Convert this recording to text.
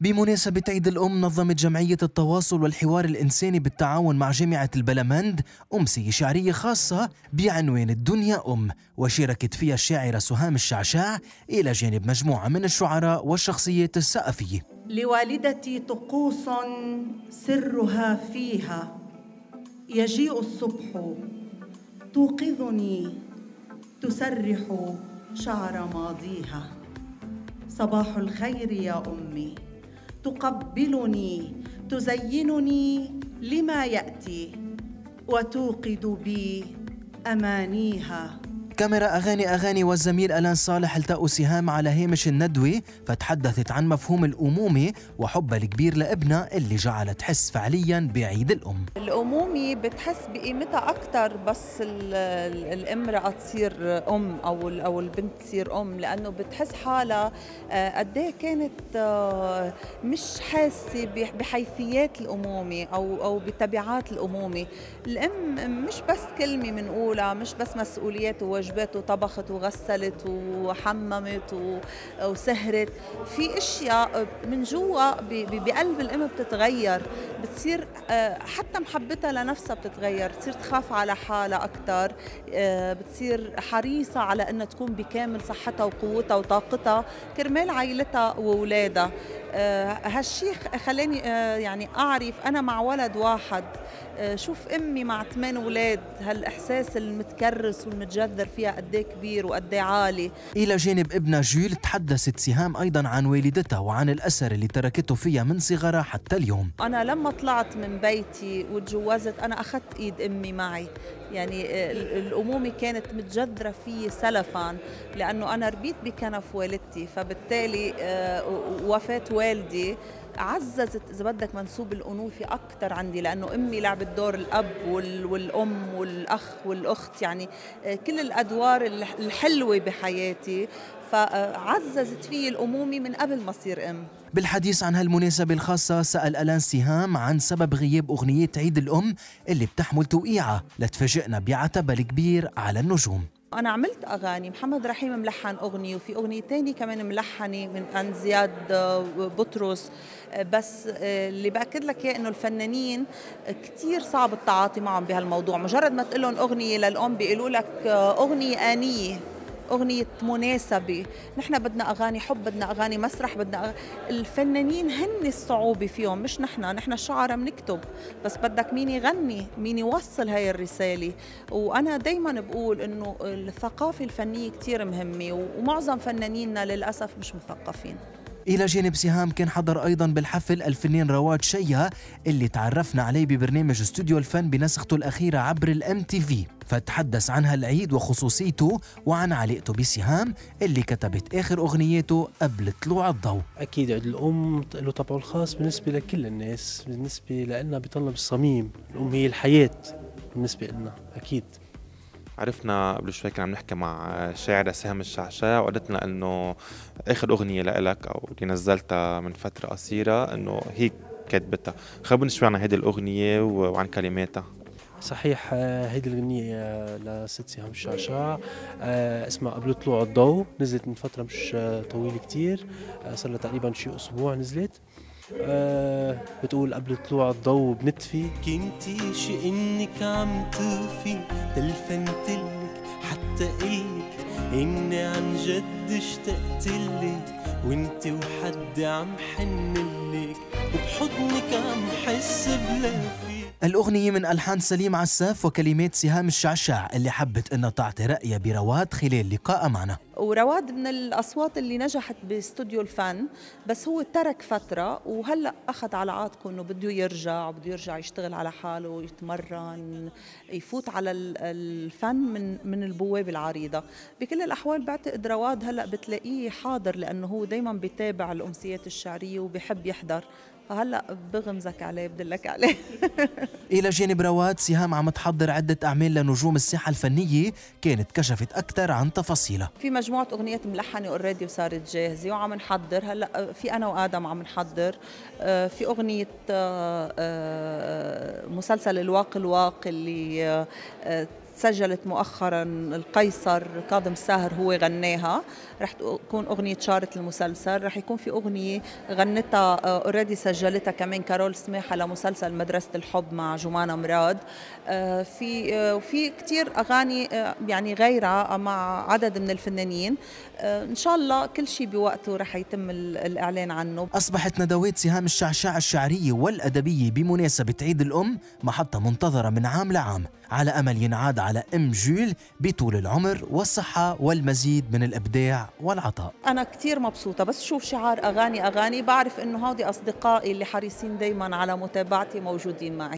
بمناسبة عيد الأم نظمت جمعية التواصل والحوار الإنساني بالتعاون مع جامعة البلمند أمسية شعرية خاصة بعنوان الدنيا أم وشاركت فيها الشاعرة سهام الشعشاع إلى جانب مجموعة من الشعراء والشخصيات الثقافية لوالدتي طقوس سرها فيها. يجيء الصبح توقظني تسرح شعر ماضيها. صباح الخير يا أمي. تقبلني تزينني لما يأتي وتوقد بي أمانيها. كاميرا أغاني أغاني والزميل ألان صالح التقوا سهام على هامش الندوة فتحدثت عن مفهوم الأمومة وحبها الكبير لابنها اللي جعلها تحس فعليا بعيد الأم. الأمومة بتحس بقيمتها أكثر بس الامرأة تصير أم أو أو البنت تصير أم لأنه بتحس حالها قد إيه كانت آه، مش حاسة بحيثيات الأمومة أو أو بتبعات الأمومة الأم مش بس كلمة بنقولها مش بس مسؤوليات وواجبات وجبات وطبخت وغسلت وحممت وسهرت. في أشياء من جوا بقلب الأم بتتغير. بتصير آه، حتى محبتها لنفسها بتتغير. بتصير تخاف على حالها أكثر آه، بتصير حريصة على إنها تكون بكامل صحتها وقوتها وطاقتها. كرمال عائلتها وأولادها. آه، هالشيء خلاني يعني أعرف أنا مع ولد واحد. شوف أمي مع ثمان أولاد. هالإحساس المتكرس والمتجذر فيها قد إيه كبير وقد إيه عالي. إلى جانب ابنها جيل تحدثت سهام أيضا عن والدتها وعن الأثر اللي تركته فيها من صغرها حتى اليوم. أنا لما طلعت من بيتي وتجوزت أنا أخذت إيد أمي معي. يعني الأمومة كانت متجذرة في سلفا لأنه أنا ربيت بكنف والدتي فبالتالي آه، وفاة والدي عززت إذا بدك منسوب الانوثه أكثر عندي لأنه أمي لعبت دور الأب والأم والأخ والأخت يعني آه، كل الأدوار الحلوة بحياتي. فعززت في الأمومة من قبل ما أصير أم. بالحديث عن هالمناسبة الخاصة سأل ألان سهام عن سبب غياب أغنية عيد الأم اللي بتحمل توقيعها لتفاجئنا بعتبها الكبير على النجوم. أنا عملت أغاني. محمد رحيم ملحن أغنية وفي أغنية تانية كمان ملحنة من عند زياد آه، بطرس. آه، بس آه، اللي بأكد لك إياه إنه الفنانين كتير صعب التعاطي معهم بهالموضوع. مجرد ما تقول لهم أغنية للأم بيقولوا لك أغنية آنية. أغنية مناسبة. نحن بدنا أغاني حب بدنا أغاني مسرح بدنا أغاني الفنانين هن الصعوبة فيهم مش نحن. نحن الشعراء بنكتب بس بدك مين يغني؟ مين يوصل هاي الرسالة؟ وأنا دايما بقول إنه الثقافة الفنية كتير مهمة ومعظم فنانيننا للأسف مش مثقفين. إلى جانب سهام كان حضر أيضا بالحفل الفنان رواد شيا اللي تعرفنا عليه ببرنامج استوديو الفن بنسخته الأخيرة عبر الام تي في فتحدث عن هالعيد وخصوصيته وعن علاقته بسهام اللي كتبت آخر أغنياته قبل طلوع الضوء. أكيد عيد الأم له طبعه الخاص بالنسبة لكل الناس بالنسبة لنا بيطلب الصميم الأم هي الحياة بالنسبة لنا أكيد. عرفنا قبل شوي كنا عم نحكي مع الشاعرة سهام الشعشاع وقالت لنا إنه آخر أغنية لإلك أو اللي نزلتها من فترة قصيرة إنه هي كاتبتها. خبرني شوي عن هيدي الأغنية وعن كلماتها. صحيح هيدي الأغنية لست سهام الشعشاع. آه، اسمها قبل طلوع الضوء نزلت من فترة مش طويلة كتير آه، صار لها تقريبا شي أسبوع نزلت. آه بتقول قبل طلوع الضوء بنتفي. كنتي شي انك عم تطفي تلفنتلك حتى قلك إني عن جد اشتقت لك وانت وحد عم حنلك وبحضنك عم حس بلهفي الأغنية من ألحان سليم عساف وكلمات سهام الشعشاع اللي حبت إنها تعطي رأيها برواد خلال لقاء معنا. ورواد من الأصوات اللي نجحت باستوديو الفن بس هو ترك فترة وهلأ أخذ على عاتقه إنه بده يرجع بده يرجع يشتغل على حاله يتمرن يفوت على الفن من من البوابة العريضة. بكل الأحوال بعتقد رواد هلأ بتلاقيه حاضر لأنه هو دايما بيتابع الأمسيات الشعرية وبيحب يحضر. فهلا بغمزك عليه بدلك عليه. إلى جانب رواد سهام عم تحضر عدة أعمال لنجوم الساحة الفنية كانت كشفت أكثر عن تفاصيلها. في مجموعة اغنيات ملحنة already وصارت جاهزة وعم نحضر. هلا في أنا وآدم عم نحضر. آه، في أغنية آه، آه، مسلسل الواق الواق اللي تسجلت مؤخرا القيصر كاظم الساهر هو غناها. رح تكون أغنية شارة المسلسل. رح يكون في أغنية غنتها already سجلتها كمان كارول سماحة لمسلسل مدرسة الحب مع جمانة مراد. في وفي كثير أغاني يعني غيرها مع عدد من الفنانين. إن شاء الله كل شيء بوقته رح يتم الإعلان عنه. أصبحت ندوات سهام الشعشاع الشعرية والأدبية بمناسبة عيد الأم محطة منتظرة من عام لعام. على أمل ينعاد أم جول بطول العمر والصحة والمزيد من الإبداع والعطاء. أنا كتير مبسوطة بس شوف شعار أغاني أغاني بعرف إنه هودي أصدقائي اللي حريصين دايما على متابعتي موجودين معي.